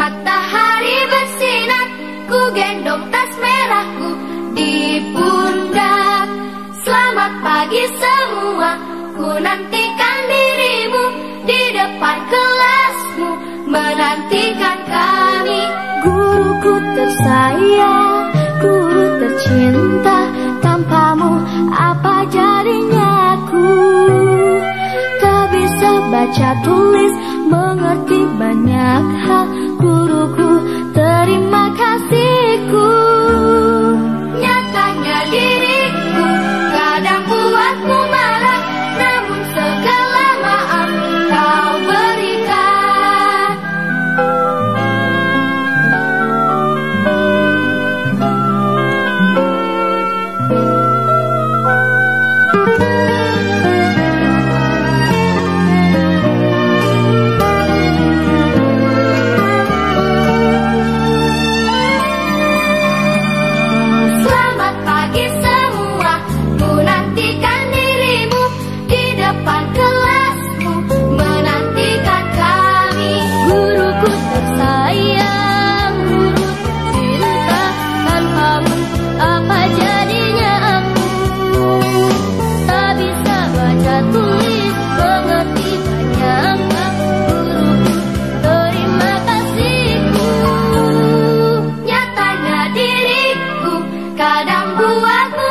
Matahari bersinar Ku gendong tas merahku Di pundak. Selamat pagi semua Ku nantikan dirimu Di depan kelasmu Menantikan kami. Guruku tersayang Guru tercinta Tanpamu apa jadinya aku? Tak bisa baca tulis Mengerti banyak aku aku